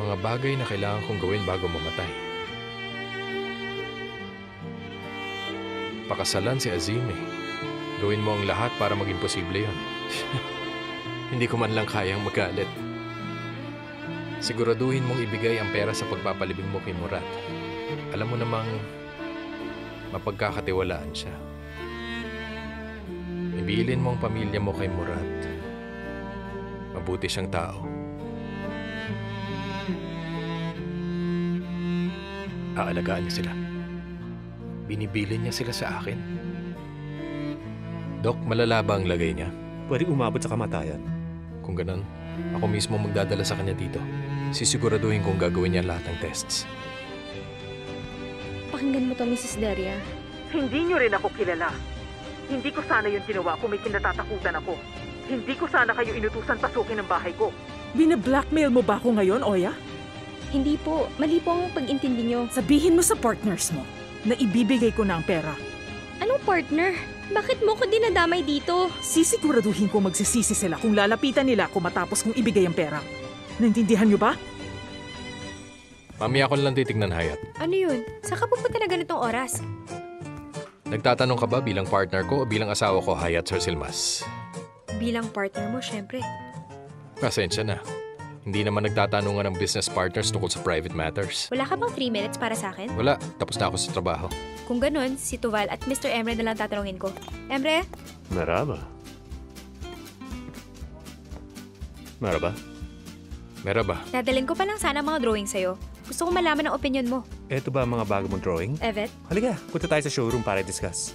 mga bagay na kailangan kong gawin bago mamatay. Pakasalan si Azime. Gawin mo ang lahat para maging posible yon. Hindi ko man lang kayang magalit. Siguraduhin mong ibigay ang pera sa pagpapalibing mo kay Murat. Alam mo namang mapagkakatiwalaan siya. Ibilin mo ang pamilya mo kay Murat. Mabuti siyang tao. Aalagaan niya sila. Binibilin niya sila sa akin. Dok, malala ba ang lagay niya? Pwede umabot sa kamatayan. Kung ganun, ako mismo magdadala sa kanya dito. Sisiguraduhin kong gagawin niya lahat ng tests. Pakinggan mo to, Mrs. Daria. Hindi niyo rin ako kilala. Hindi ko sana yung ginawa kung may kinatatakutan ako. Hindi ko sana kayo inutusan pasukin ang bahay ko. Bina-blackmail mo ba ako ngayon, Oya? Hindi po. Mali po ang pag-intindi nyo. Sabihin mo sa partners mo na ibibigay ko na ang pera. Anong partner? Bakit mo ko dinadamay dito? Sisiguraduhin ko magsisisi sila kung lalapitan nila ako matapos kong ibigay ang pera. Naintindihan niyo ba? Mamaya ko lang titignan, Hayat. Ano yun? Saan ka pupunta na ganitong oras? Nagtatanong ka ba bilang partner ko o bilang asawa ko, Hayat Sir Silmas? Bilang partner mo, syempre. Pasensya na. Hindi naman nagtatanungan ng business partners tungkol sa private matters. Wala ka bang 3 minutes para sa akin? Wala, tapos na ako sa trabaho. Kung ganun, si Tuval at Mr. Emre na lang tatanungin ko. Emre, Maraba. Maraba? Mera ba? dadalhin ko pa lang sana mga drawing sa'yo. Gusto ko malaman ang opinion mo. Eto ba ang mga bago mong drawing? Evet, Halika, punta tayo sa showroom para discuss.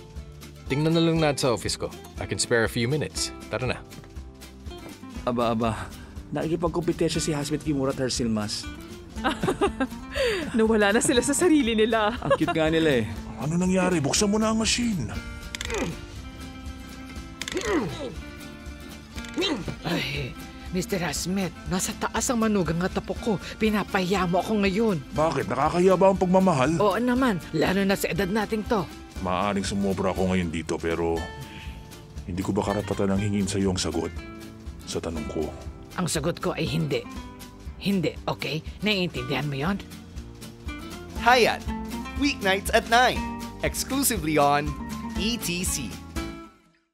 Tingnan na lang natin sa office ko. I can spare a few minutes. Tara na. Aba, aba. Nakikipagkompetensya si Hasmet Kimura at Hersilmas. Nawala na sila sa sarili nila. Ang cute nga nila eh. Ano nangyari? Buksan mo na ang machine. Ay, Mr. Hasmet, nasa taas ang manugang nga tapok ko. Pinapahiya mo ako ngayon. Bakit? Nakakahiya ba ang pagmamahal? Oo naman, lalo na sa edad nating to. Maaaring sumobra ako ngayon dito pero hindi ko ba karapatan ang hingin sa iyo ang sagot sa tanong ko. Ang sagot ko ay hindi. Hindi, okay? Naiintindihan mo yon? Hayat, weeknights at 9, exclusively on ETC.